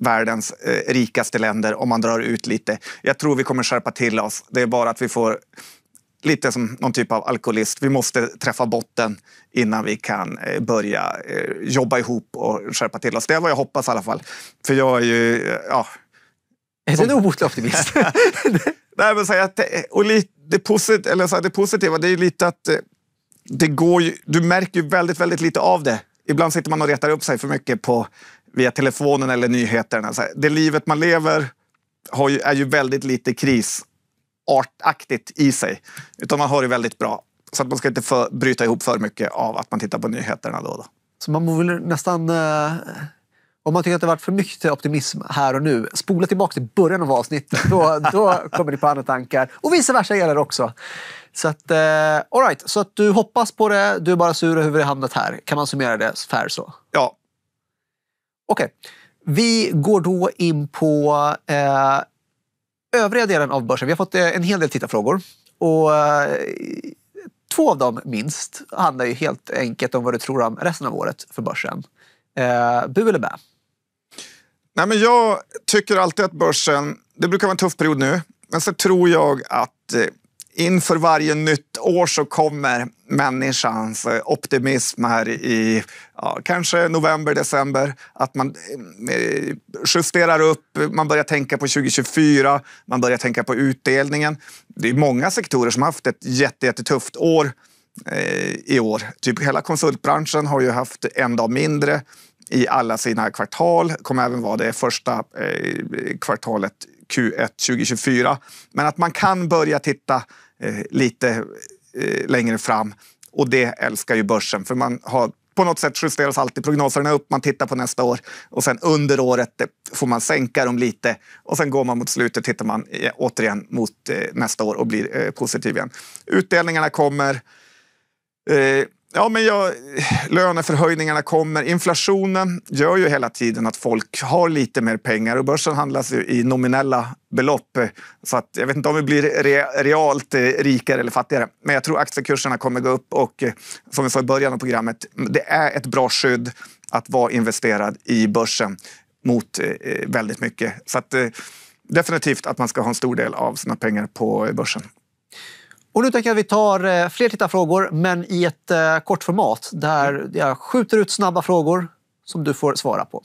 världens eh, rikaste länder om man drar ut lite. Jag tror vi kommer skärpa till oss. Det är bara att vi får lite som någon typ av alkoholist. Vi måste träffa botten innan vi kan eh, börja eh, jobba ihop och skärpa till oss. Det är vad jag hoppas i alla fall. För jag är ju... Eh, ja, är du en obotlig optimist? Nej, men så att, och lite, det, posit, eller så här, det positiva det är lite att det går ju, du märker ju väldigt, väldigt lite av det. Ibland sitter man och retar upp sig för mycket på, via telefonen eller nyheterna. Så det livet man lever ju, är ju väldigt lite krisartaktigt i sig. Utan man har det väldigt bra. Så att man ska inte för, bryta ihop för mycket av att man tittar på nyheterna då och då. Så man väl nästan... Eh om man tycker att det varit för mycket optimism här och nu, spola tillbaka till början av avsnittet. Då, då kommer ni på andra tankar. Och vice versa gäller också. Så att, eh, all right. så att du hoppas på det, du är bara sur över hur vi hamnat här. Kan man summera det fair så? Ja. Okej. Okay. Vi går då in på eh, övriga delen av börsen. Vi har fått eh, en hel del tittarfrågor. Och, eh, två av dem minst handlar ju helt enkelt om vad du tror om resten av året för börsen. Eh, bu eller bä? Nej, men jag tycker alltid att börsen, det brukar vara en tuff period nu, men så tror jag att eh, inför varje nytt år så kommer människans eh, optimism här i ja, kanske november, december. Att man eh, eh justerar upp, man börjar tänka på 2024, man börjar tänka på utdelningen. Det är många sektorer som har haft ett jättetufft år eh, i år. Typ hela konsultbranschen har ju haft en dag mindre i alla sina kvartal. kommer även vara det första eh, kvartalet Q1 2024. Men att man kan börja titta eh, lite eh, längre fram och det älskar ju börsen för man har på något sätt justeras alltid prognoserna upp, man tittar på nästa år och sen under året får man sänka dem lite och sen går man mot slutet tittar man återigen mot eh, nästa år och blir eh, positiv igen. Utdelningarna kommer. Eh, Ja, men jag, löneförhöjningarna kommer. Inflationen gör ju hela tiden att folk har lite mer pengar och börsen handlas ju i nominella belopp. Så att jag vet inte om vi blir re, realt eh, rikare eller fattigare. Men jag tror aktiekurserna kommer gå upp och eh, som vi sa i början av programmet, det är ett bra skydd att vara investerad i börsen mot eh, eh väldigt mycket. Så att, definitivt att man ska ha en stor del av sina pengar på börsen. Och nu tänker jag att vi tar eh, fler tittarfrågor, men i ett eh, kort format där jag skjuter ut snabba frågor som du får svara på.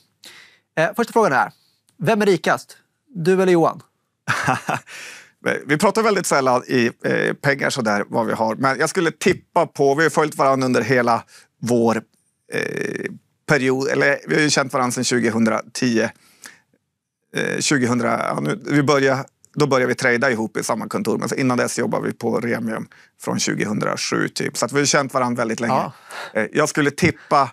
Eh, första frågan är, vem är rikast? Du eller Johan? vi pratar väldigt sällan i eh, pengar sådär vad vi har, men jag skulle tippa på, vi har följt varandra under hela vår eh, period, eller vi har ju känt varandra sedan 2010. Eh, 2000, ja, nu, vi började då började vi trada ihop i samma kontor. Men innan dess jobbade vi på Remium från 2007. Typ. Så vi har känt varandra väldigt länge. Ja. Eh, jag skulle tippa,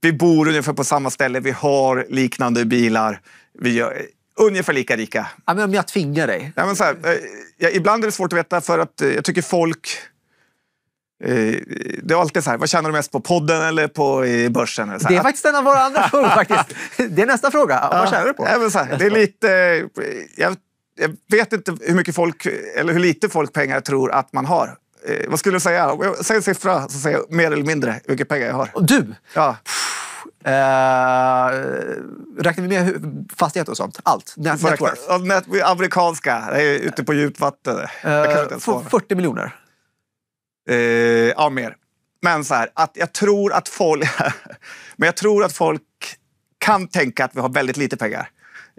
vi bor ungefär på samma ställe, vi har liknande bilar. Vi gör, ungefär lika rika. Ja, men om jag tvingar dig? Ja, men så här, eh, ja, ibland är det svårt att veta för att eh, jag tycker folk det är alltid så här, vad tjänar du mest på? Podden eller på börsen? Här, det är faktiskt en av våra andra frågor. faktiskt. Det är nästa fråga. Vad tjänar du på? Ja, här, det är lite, jag jag vet inte hur mycket folk, eller hur lite folk pengar tror att man har. Eh, vad skulle du säga? Säger en siffra så säger jag mer eller mindre hur mycket pengar jag har. Du? Ja. Eh, räknar vi med hu- fastighet och sånt? Allt? Net, net worth? Net, amerikanska, det är ute på djupt vatten. Kan Eh, inte ens för- svara. 40 miljoner. Eh, ja, mer. Men så här, att jag tror att folk... men jag tror att folk kan tänka att vi har väldigt lite pengar.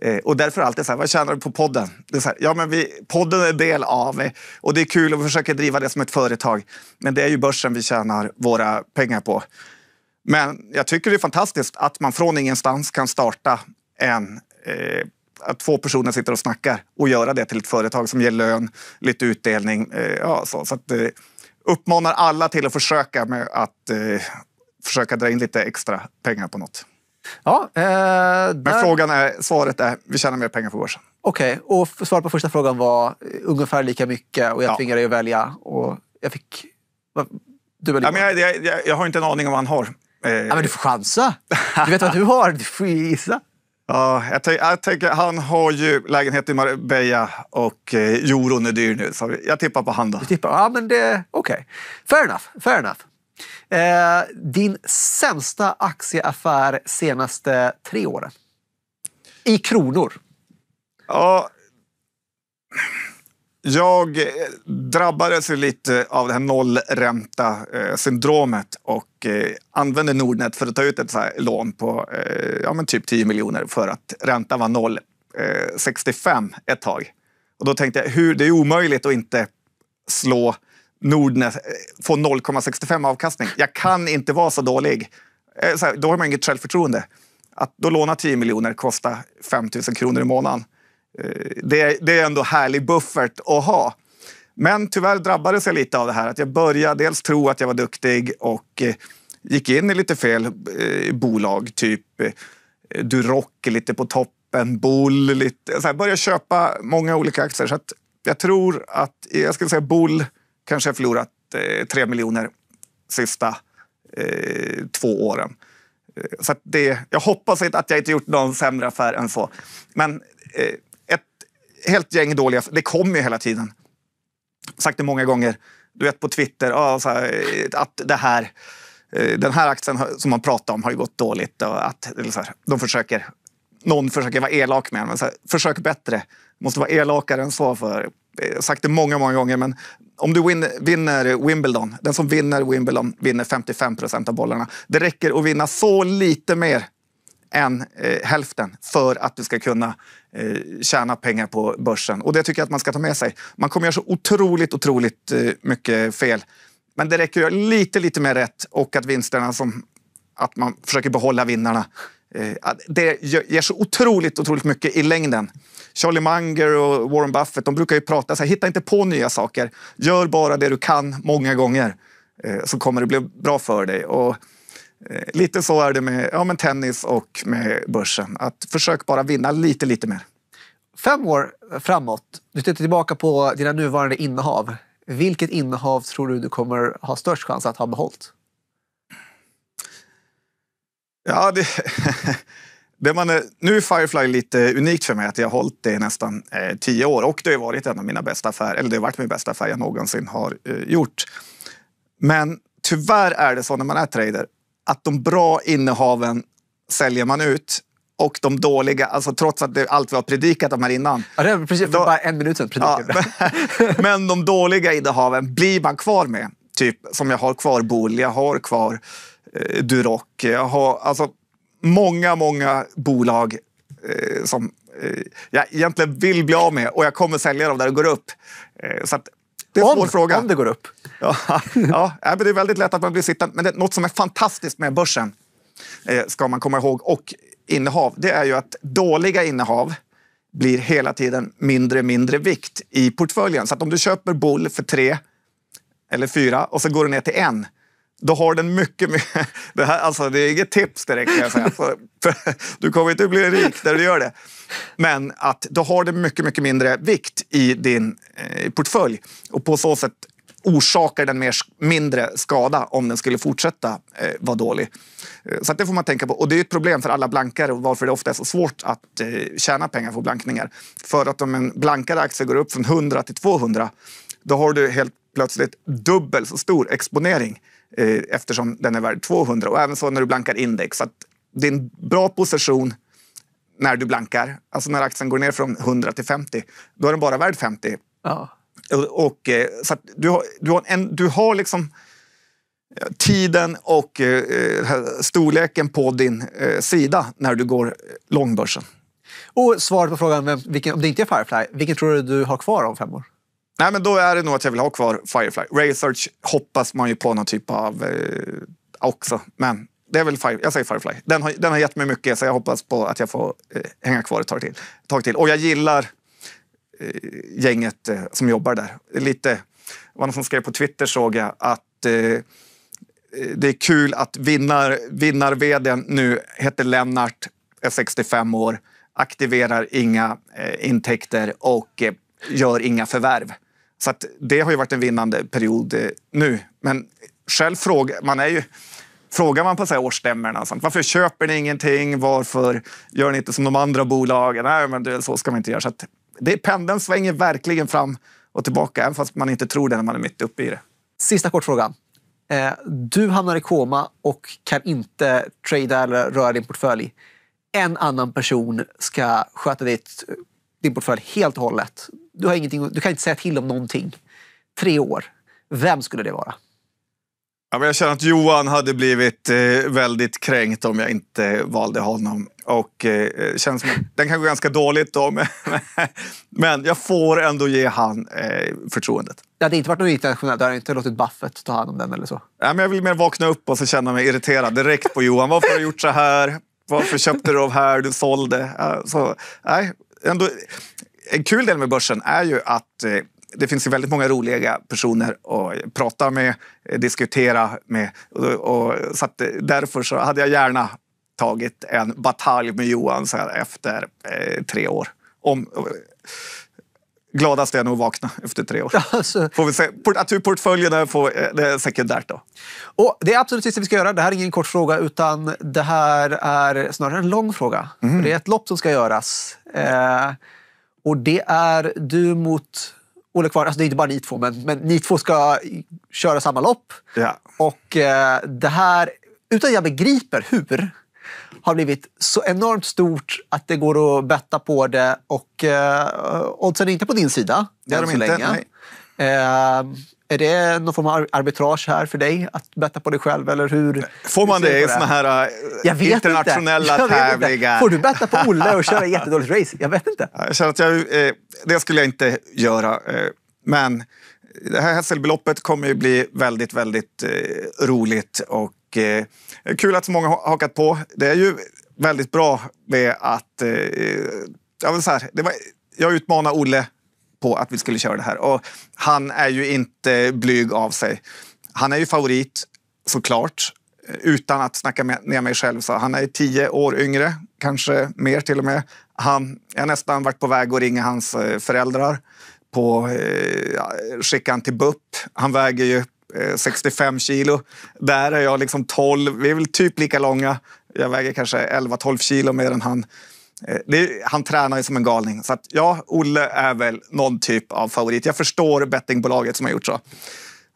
Eh, och därför alltid så här, vad tjänar du på podden? Det är så här, ja, men vi, podden är en del av eh, och det är kul och vi försöker driva det som ett företag. Men det är ju börsen vi tjänar våra pengar på. Men jag tycker det är fantastiskt att man från ingenstans kan starta en eh, att två personer sitter och snackar och göra det till ett företag som ger lön, lite utdelning. Eh, ja, så så att, eh, uppmanar alla till att försöka med att eh, försöka dra in lite extra pengar på något. Ja, eh, Men där- frågan är, svaret är, vi tjänar mer pengar på börsen. Okej, och f- svaret på första frågan var eh, ungefär lika mycket och jag Ja. tvingade dig att välja. Och jag fick... Du Ja, men jag, jag, jag, jag har inte en aning om vad han har. Eh, ja, men du får chansa. Du vet vad du har. Du får gissa. Ja, jag, tänk, tänker, han har ju lägenhet i Marbella och eh, euron är dyr nu. Så jag tippar på han då. Du tippar. Ja, men det... Okej. Fair enough. Fair enough. Eh, din sämsta aktieaffär senaste tre åren? I kronor. Ja, jag eh, drabbades lite av det här nollränta-syndromet eh, och eh, använde Nordnet för att ta ut ett så här lån på ja, men typ 10 miljoner för att räntan var 0,65 ett tag. Och då tänkte jag, hur, det är omöjligt att inte slå Nordnet, eh, får få 0,65 avkastning. Jag kan inte vara så dålig. Eh, så här, då har man inget självförtroende. Att då låna 10 miljoner kostar 5 000 kronor i månaden. Eh, det, är- det är ändå härlig buffert att ha. Men tyvärr drabbades jag lite av det här. Att jag började dels tro att jag var duktig och gick in i lite fel bolag. Typ Duroc lite på toppen, Bull lite. Så här, började köpa många olika aktier. Så att jag tror att, jag skulle säga Bull kanske har förlorat eh, 3 miljoner sista eh, två åren. Eh, så att det, jag hoppas inte att jag inte gjort någon sämre affär än så. Men eh, ett helt gäng dåliga Det kommer ju hela tiden. Sagt det många gånger. Du vet på Twitter ah, ja, här, eh, att det här, eh, den här aktien som man pratar om har ju gått dåligt. Och att, så här, de försöker, någon försöker vara elak med en, men så här, försök bättre. Måste vara elakare än så. För, eh, sagt det många, många gånger, men om du win, vinner Wimbledon, den som vinner Wimbledon vinner 55 procent av bollarna. Det räcker att vinna så lite mer än eh, hälften för att du ska kunna eh, tjäna pengar på börsen. Och det tycker jag att man ska ta med sig. Man kommer göra så otroligt, otroligt eh, mycket fel. Men det räcker att göra lite, lite mer rätt och att vinsterna som att man försöker behålla vinnarna. Eh, det ger så otroligt, otroligt mycket i längden. Charlie Munger och Warren Buffett de brukar ju prata så här, hitta inte på nya saker. Gör bara det du kan många gånger eh, så kommer det bli bra för dig. Och, eh, lite så är det med ja, med tennis och med börsen. Att försök bara vinna lite, lite mer. Fem år framåt. Du tittar tillbaka på dina nuvarande innehav. Vilket innehav tror du du kommer ha störst chans att ha behållit? Ja, det, det man är, nu är Firefly lite unikt för mig att jag har hållit det i nästan eh, tio år och det har varit en av mina bästa affärer, eller det har varit min bästa affär jag någonsin har eh, gjort. Men tyvärr är det så när man är trader att de bra innehaven säljer man ut och de dåliga, alltså trots att det allt vi har predikat om här innan, Ja, det är precis för Då- bara en minut sedan. Ja, men, men de dåliga innehaven blir man kvar med. Typ som jag har kvar Bull, jag har kvar Duroc. Jag har alltså många, många bolag eh, som eh, jag egentligen vill bli av med och jag kommer sälja dem där det går upp. Eh, så det är en svår om, fråga. om det går upp. Ja, ja, men det är väldigt lätt att man blir sittande. Men det, något som är fantastiskt med börsen eh, ska man komma ihåg och innehav. Det är ju att dåliga innehav blir hela tiden mindre mindre vikt i portföljen. Så att om du köper Bull för tre eller fyra och så går du ner till en. Då har den mycket, mer... det, här, alltså det är inget tips direkt kan jag säga. För, för, du kommer inte bli rik när du gör det. Men att då har den mycket, mycket mindre vikt i din eh, portfölj. Och på så sätt orsakar den mer, mindre skada om den skulle fortsätta eh, vara dålig. Eh, så det får man tänka på. Och det är ett problem för alla blankare och varför det ofta är så svårt att eh, tjäna pengar på blankningar. För att om en blankare aktie går upp från 100 till 200 då har du helt plötsligt dubbelt så stor exponering eh, eftersom den är värd 200 och även så när du blankar index. Så att det är en bra position när du blankar. Alltså när aktien går ner från 100 till 50, då är den bara värd 50. Ja. Och, och, eh, så du, har, du, har en, du har liksom tiden och eh, storleken på din eh, sida när du går långbörsen. Och svaret på frågan, vem, vilken, om det inte är Firefly, vilken tror du du har kvar om fem år? Nej, men då är det nog att jag vill ha kvar Firefly. Research hoppas man ju på någon typ av eh, också, men det är väl Fire, jag säger Firefly. Den har, den har gett mig mycket så jag hoppas på att jag får eh, hänga kvar ett tag till. Ett tag till. Och jag gillar eh, gänget eh, som jobbar där. Lite, det var någon som skrev på Twitter såg jag att eh, eh det är kul att vinnar, vinnar nu heter Lennart, är 65 år, aktiverar inga eh, intäkter och eh, gör inga förvärv. Så att det har ju varit en vinnande period eh, nu. Men själv frågar man är ju Frågar man på så här årsstämmorna, sånt, varför köper ni ingenting? Varför gör ni inte som de andra bolagen? Nej, men det, så ska man inte göra. Så att det, pendeln svänger verkligen fram och tillbaka, även fast man inte tror det när man är mitt uppe i det. Sista kort fråga. Eh, du hamnar i koma och kan inte trada eller röra din portfölj. En annan person ska sköta ditt, eh, din portfölj helt och hållet. Du, har ingenting, du kan inte säga till om någonting. Tre år. Vem skulle det vara? Ja, men jag känner att Johan hade blivit eh, väldigt kränkt om jag inte valde honom. Och eh, känns som den kan gå ganska dåligt då. Men, men jag får ändå ge han eh, förtroendet. Det hade inte varit något internationellt. Du hade inte låtit Buffett ta hand om den eller så? Ja, men jag vill mer vakna upp och så känna mig irriterad direkt på Johan. Varför har du gjort så här? Varför köpte du av här? Du sålde. Så, nej, ändå, en kul del med börsen är ju att eh, det finns ju väldigt många roliga personer att prata med, eh, diskutera med. Och, och, så att, därför så hade jag gärna tagit en batalj med Johan så här efter eh, tre år. Om, gladast är nog att vakna efter tre år. Alltså. Får vi se. Att portföljen är, på, eh, det är sekundärt då. Och det är absolut sista vi ska göra. Det här är ingen kort fråga utan det här är snarare en lång fråga. Mm. Det är ett lopp som ska göras. Eh, och det är du mot Olle Kvarn, alltså det är inte bara ni två, men, men ni två ska köra samma lopp. Ja. Och eh, det här, utan jag begriper hur, har blivit så enormt stort att det går att betta på det och eh, oddsen är inte på din sida det är de så inte, länge. Eh, är det någon form av arbitrage här för dig att betta på dig själv? Eller hur, Får man det i såna här uh, internationella inte. tävlingar? Får du betta på Olle och köra jättedåligt race? Jag vet inte. Jag känner att jag, eh, det skulle jag inte göra. Eh, men det här hässelbeloppet kommer ju bli väldigt, väldigt eh, roligt och kul att så många har hakat på. Det är ju väldigt bra med att... Jag, så här, det var, jag utmanar Olle på att vi skulle köra det här. Och han är ju inte blyg av sig. Han är ju favorit, såklart. Utan att snacka ner mig själv. Så han är tio år yngre, kanske mer till och med. Han, jag har nästan varit på väg att ringa hans eh, föräldrar. På, eh, skicka han till BUP. Han väger ju eh, 65 kilo. Där är jag liksom 12. Vi är väl typ lika långa. Jag väger kanske 11-12 kilo mer än han. Eh, det, han tränar ju som en galning. Så att, ja, Olle är väl någon typ av favorit. Jag förstår bettingbolaget som har gjort så.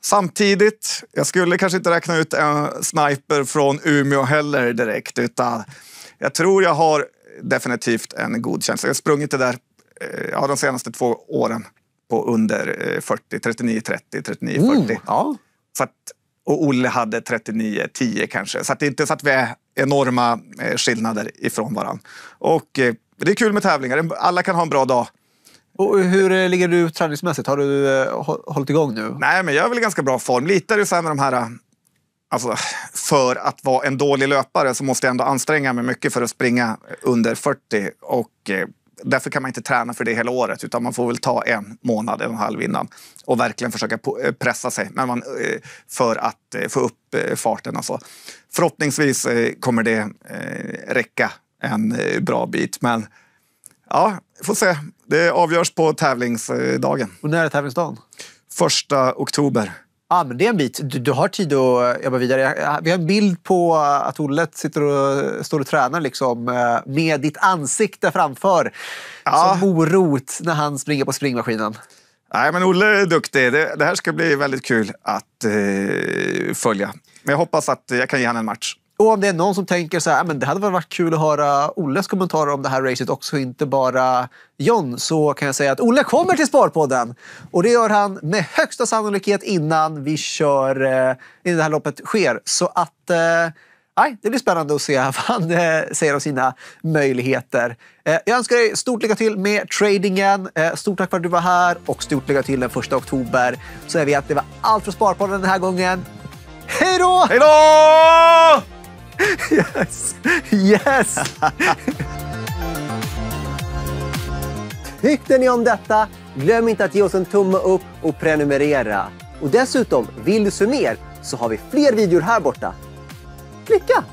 Samtidigt, jag skulle kanske inte räkna ut en sniper från Umeå heller direkt. Utan jag tror jag har definitivt en god känsla. Jag har sprungit det där eh, ja, de senaste två åren på under 40, 39, 30, 39, 40. Mm, ja. så att, och Olle hade 39, 10 kanske. Så att det är inte så att vi är enorma eh, skillnader ifrån varandra. Och eh, det är kul med tävlingar. Alla kan ha en bra dag. Och hur eh, ligger du träningsmässigt? Har du hållit igång nu? Nej, men jag är väl i ganska bra form. Lite är det så här med de här... Alltså, för att vara en dålig löpare så måste jag ändå anstränga mig mycket för att springa under 40. Och därför kan man inte träna för det hela året utan man får väl ta en månad, en och en halv innan och verkligen försöka eh, pressa sig men man, eh, för att eh, få upp farten. Alltså. Förhoppningsvis kommer det räcka en bra bit men ja, får se. Det avgörs på tävlingsdagen. Och när är tävlingsdagen? Första oktober. Ja, men det är en bit. Du, du har tid att jobba vidare. Vi har en bild på att Olle sitter och, står och tränar liksom, eh, med ditt ansikte framför. Ja. Som morot när han springer på springmaskinen. Nej, men Olle är duktig. Det, det här ska bli väldigt kul att eh, följa. Men jag hoppas att jag kan ge honom en match. Och om det är någon som tänker så här, ah, men det hade väl varit kul att höra Olles kommentarer om det här racet också, inte bara John, så kan jag säga att Olle kommer till Sparpodden. Och det gör han med högsta sannolikhet innan vi kör, eh, innan det här loppet sker. Så att, eh, nej, det blir spännande att se vad han eh, säger om sina möjligheter. Eh, jag önskar dig stort lycka till med tradingen. Eh, stort tack för att du var här och stort lycka till den första oktober. Så är vi att det var allt för Sparpodden den här gången. Hej då! Hej då! Yes! Yes! Tyckte ni om detta? Glöm inte att ge oss en tumme upp och prenumerera. Och dessutom, vill du se mer så har vi fler videor här borta. Klicka!